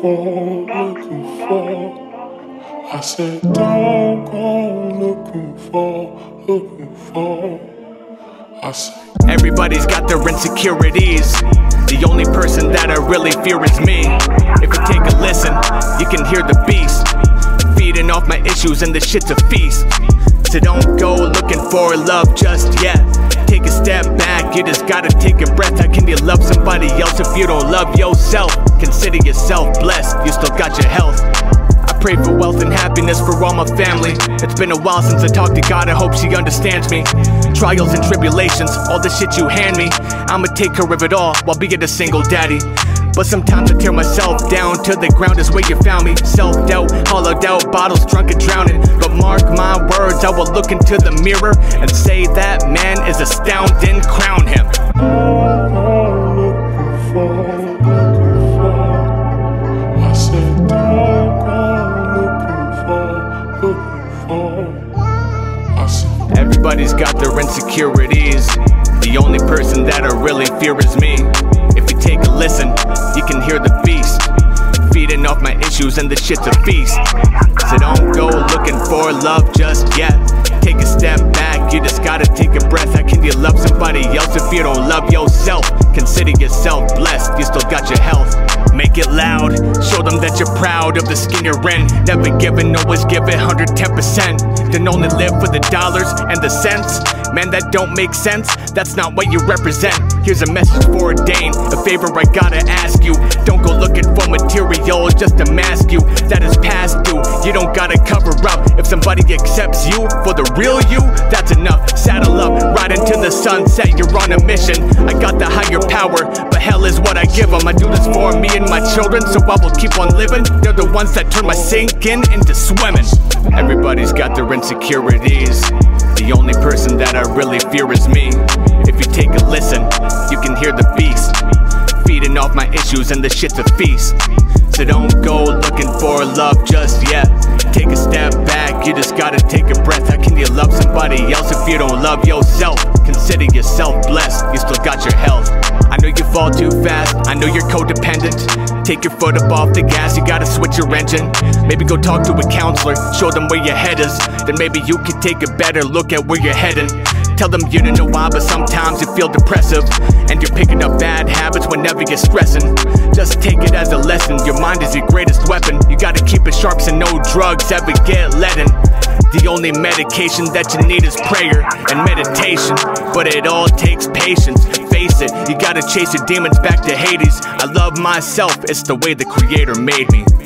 for, looking for. I said, don't go looking for, looking for. Everybody's got their insecurities. The only person that I really fear is me. If you take a listen, you can hear the beast. Feeding off my issues and the shit's a feast. So don't go looking for love just yet. Take a step you just gotta take a breath. How can you love somebody else if you don't love yourself? Consider yourself blessed, you still got your health. I pray for wealth and happiness for all my family. It's been a while since I talked to God, I hope she understands me. Trials and tribulations, all the shit you hand me. I'ma take care of it all while being a single daddy. But sometimes I tear myself down to the ground, is where you found me. Self doubt, hollowed out, bottles drunk and drowning. But mark my words, I will look into the mirror and say that man is astounding, crown him. Everybody's got their insecurities. The only person that I really fear is me. Listen, you can hear the beast. Feeding off my issues and the shit's a feast. So don't go looking for love just yet. Take a step back, you just gotta take a breath. How can you love somebody else if you don't love yourself? Consider yourself blessed, you still got your health. Make it loud, show them that you're proud of the skin you're in. Never giving, always give it 110%. Then only live for the dollars and the cents. Man, that don't make sense, that's not what you represent. Here's a message for a Daine, a favor I gotta ask you. Don't go looking for material just to mask you. That is past due, you don't gotta cover up. If somebody accepts you for the real you, that's enough. Saddle up, right into the sunset, you're on a mission. I got the higher power, but hell is what I give them. I do this for me and my children, so I will keep on living. They're the ones that turn my sinking into swimming. Everybody's got their insecurities. The only person that I really fear is me. If you take a listen, you can hear the beast. Feeding off my issues and the shit's a feast. So don't go looking for love just yet. Take a step back, you just gotta take a breath. How can you love somebody else if you don't love yourself? Consider yourself blessed, you still got your health. I know you fall too fast, I know you're codependent. Take your foot up off the gas, you gotta switch your engine. Maybe go talk to a counselor, show them where your head is. Then maybe you can take a better look at where you're heading. Tell them you don't know why, but sometimes you feel depressive. And you're picking up bad habits whenever you're stressing. Just take it as a lesson, your mind is your greatest weapon. You gotta keep it sharp so no drugs ever get let in. The only medication that you need is prayer and meditation. But it all takes patience. Face it, you gotta chase your demons back to Hades. I love myself, it's the way the Creator made me.